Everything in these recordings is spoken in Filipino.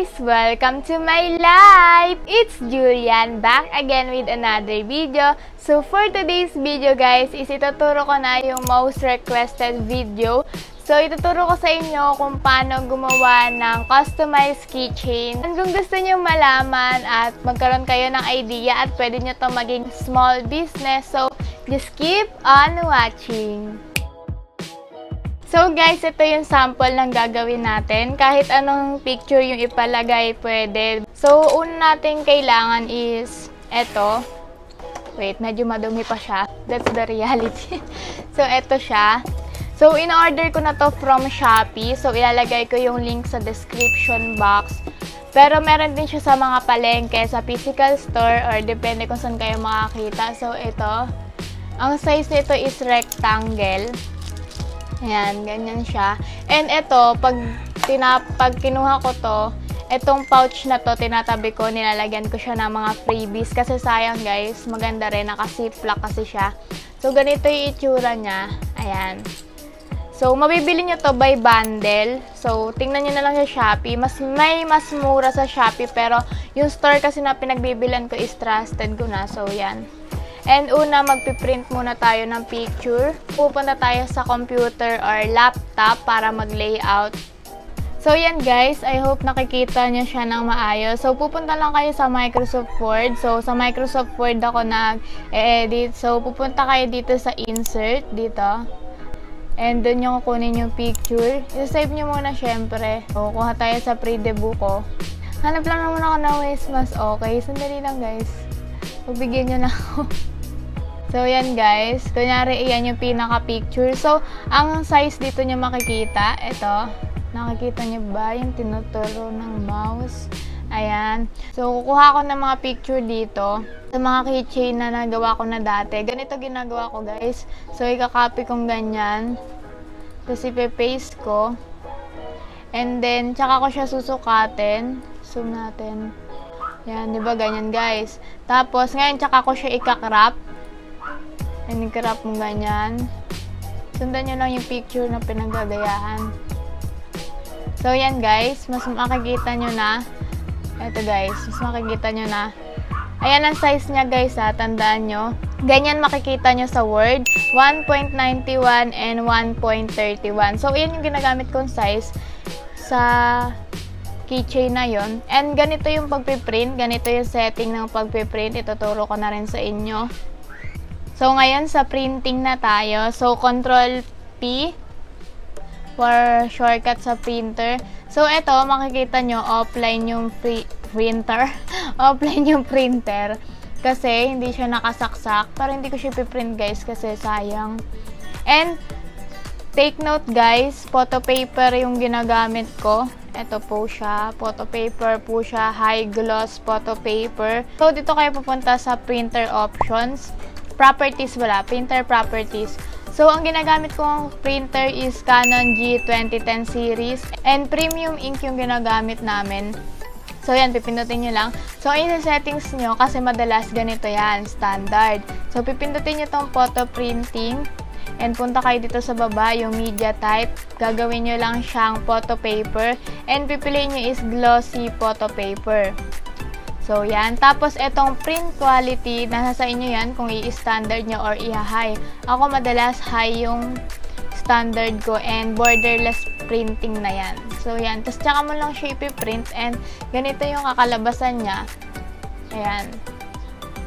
Guys! Welcome to my life! It's Julian back again with another video. So for today's video guys, is ituturo ko na yung most requested video. So ituturo ko sa inyo kung paano gumawa ng customized keychain. Kung gusto nyo malaman at magkaroon kayo ng idea at pwede nyo to maging small business. So just keep on watching! So guys, ito yung sample ng gagawin natin. Kahit anong picture yung ipalagay, pwede. So, una natin kailangan is ito. Wait, medyo madumi pa siya. That's the reality. so, ito siya. So, in-order ko na to from Shopee. So, ilalagay ko yung link sa description box. Pero meron din siya sa mga palengke, sa physical store, or depende kung saan kayo makakita. So, ito. Ang size nito is rectangle. Ayan, ganyan siya. And ito, pag, tinap, pag kinuha ko to, itong pouch na to, tinatabi ko, nilalagyan ko siya ng mga freebies. Kasi sayang guys, maganda rin, nakasiplak kasi siya. So, ganito yung itsura niya. Ayan. So, mabibili nyo to by bundle. So, tingnan nyo na lang sa Shopee. Mas, may mas mura sa Shopee, pero yung store kasi na pinagbibilan ko is trusted ko na. So, yan. And una, magpiprint muna tayo ng picture. Pupunta tayo sa computer or laptop para mag-layout. So, yan guys. I hope nakikita nyo siya ng maayos. So, pupunta lang kayo sa Microsoft Word. So, sa Microsoft Word ako nag-edit. So, pupunta kayo dito sa Insert, dito. And doon yung kunin yung picture. I-save nyo muna syempre. So, kuha tayo sa pre-debut ko. Hanap lang naman ako ng waste mas okay. Sandali lang guys. Pagbigyan nyo na ako. So, yan guys. Kunyari, iyan yung pinaka-picture. So, ang size dito nyo makikita, ito. Nakikita nyo ba yung tinuturo ng mouse? Ayan. So, kukuha ko ng mga picture dito. Sa mga keychain na nagawa ko na dati. Ganito ginagawa ko guys. So, ikakopy kong ganyan. Tapos, ipe-paste ko. And then, tsaka ko siya susukatin. Zoom natin. Yan, di ba ganyan guys. Tapos, ngayon, tsaka ko siya ikakrap. And i-crop mo ganyan. Sundan nyo lang yung picture na pinagagayahan. So, yan guys. Mas makikita nyo na. Ito guys. Mas makikita nyo na. Ayan ang size niya guys ha. Tandaan nyo. Ganyan makikita nyo sa Word. 1.91 and 1.31. So, yan yung ginagamit kong size sa keychain na yon. And ganito yung pagpiprint. Ganito yung setting ng pagpiprint. Ituturo ko na rin sa inyo. So, ngayon sa printing na tayo. So, Control P for shortcut sa printer. So, ito, makikita nyo, offline yung printer. offline yung printer. Kasi, hindi siya nakasaksak. Pero hindi ko siya piprint, guys, kasi sayang. And, take note, guys, photo paper yung ginagamit ko. Ito po siya. Photo paper po siya. High gloss photo paper. So, dito kayo pupunta sa printer options properties wala, printer properties. So, ang ginagamit kong printer is Canon G2010 series and premium ink yung ginagamit namin. So, yan, pipindutin nyo lang. So, in settings nyo, kasi madalas ganito yan, standard. So, pipindutin nyo tong photo printing and punta kayo dito sa baba, yung media type. Gagawin nyo lang siyang photo paper and pipiliin nyo is glossy photo paper. So, yan. Tapos, itong print quality, nasa sa inyo yan kung i-standard nyo or i-high. Ako madalas high yung standard ko and borderless printing na yan. So, yan. Tapos, tsaka mo lang siya ipiprint and ganito yung kakalabasan niya. Ayan.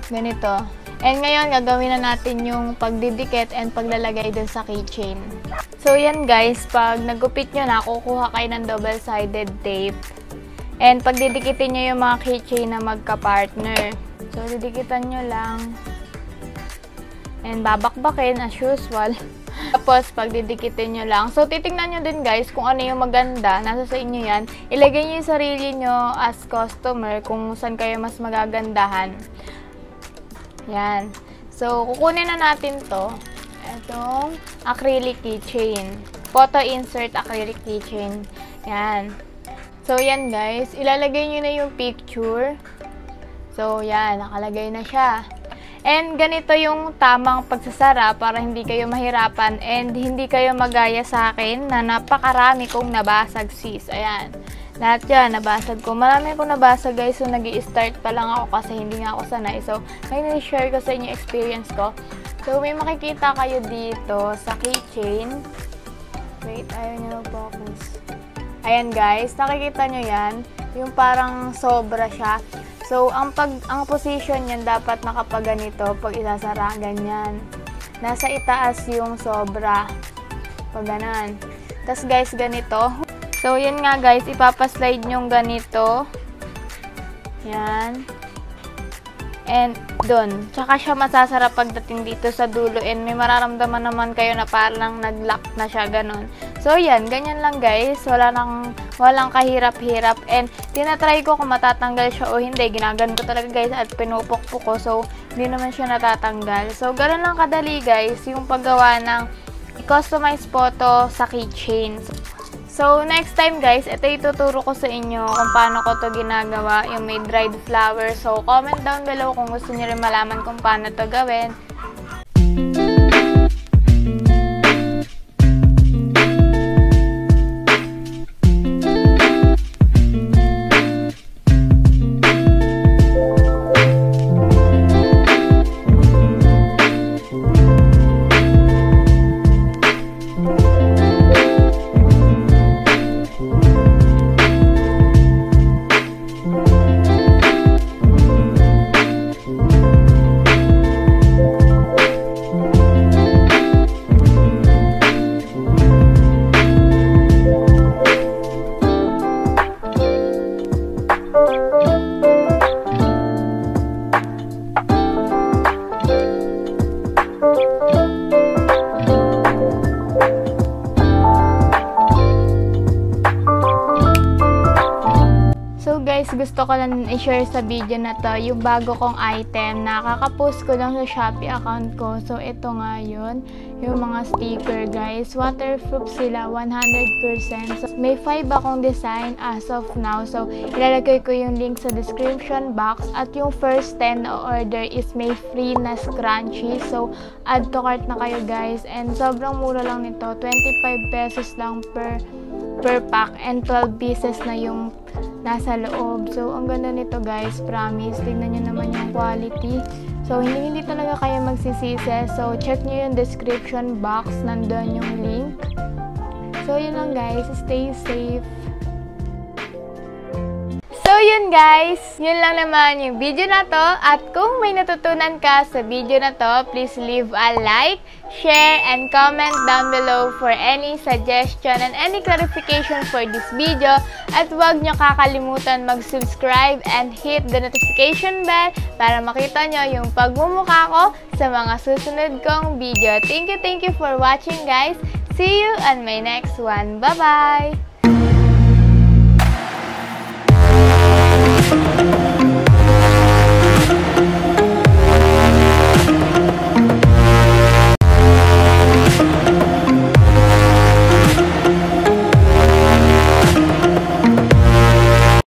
Ganito. And ngayon, gagawin na natin yung pagdidikit and paglalagay dun sa keychain. So, yan guys. Pag nagupit nyo na, kukuha kayo ng double-sided tape. And pag didikitin nyo yung mga keychain na magka-partner. So, didikitan nyo lang. And babakbakin as usual. Tapos, pag didikitin nyo lang. So, titingnan nyo din guys kung ano yung maganda. Nasa sa inyo yan. Ilagay nyo yung sarili nyo as customer kung saan kayo mas magagandahan. Yan. So, kukunin na natin to. Itong acrylic keychain. Photo insert acrylic keychain. Yan. So, yan guys. Ilalagay nyo na yung picture. So, yan. Nakalagay na siya. And ganito yung tamang pagsasara para hindi kayo mahirapan and hindi kayo magaya sa akin na napakarami kong nabasag sis. Ayan. Lahat yan, nabasag ko. Marami akong nabasag guys, so nag start pa lang ako kasi hindi nga ako sanay. So, may share ko sa inyo experience ko. So, may makikita kayo dito sa keychain. Wait, ayaw niya mag-focus. Ayan guys, nakikita nyo yan. Yung parang sobra siya. So, ang, pag, ang position niyan dapat nakapaganito pag isasara, ganyan. Nasa itaas yung sobra. Pag ganan. Tapos guys, ganito. So, yun nga guys, ipapaslide nyong ganito. Yan. And, dun. Tsaka siya masasarap pagdating dito sa dulo. And may mararamdaman naman kayo na parang nag-lock na siya, ganun. So, yan. Ganyan lang, guys. Wala nang, walang kahirap-hirap. And, tinatry ko kung matatanggal siya o hindi. Ginaganto talaga, guys. At pinupukpok ko. So, hindi naman siya natatanggal. So, ganun lang kadali, guys. Yung paggawa ng customize photo sa keychain. So, next time guys, ito ituturo ko sa inyo kung paano ko to ginagawa, yung may dried flower. So, comment down below kung gusto niyo rin malaman kung paano to gawin. Guys, gusto ko lang i-share sa video na to yung bago kong item na kakapost ko lang sa Shopee account ko. So, ito nga yun. Yung mga sticker guys. Waterproof sila 100%. So, may 5 akong design as of now. So, ilalagay ko yung link sa description box. At yung first 10 na order is may free na scrunchie. So, add to cart na kayo guys. And sobrang mura lang nito. 25 pesos lang per per pack and 12 pieces na yung nasa loob. So, ang ganda nito guys, promise. Tignan nyo naman yung quality. So, hindi, hindi talaga kayo magsisisi. So, check nyo yung description box. Nandun yung link. So, yun lang guys. Stay safe. Yun guys. Yun lang naman yung video na to. At kung may natutunan ka sa video na to, please leave a like, share, and comment down below for any suggestion and any clarification for this video. At huwag nyo kakalimutan mag-subscribe and hit the notification bell para makita nyo yung pagmumukha ko sa mga susunod kong video. Thank you, thank you for watching guys. See you on my next one. Bye-bye!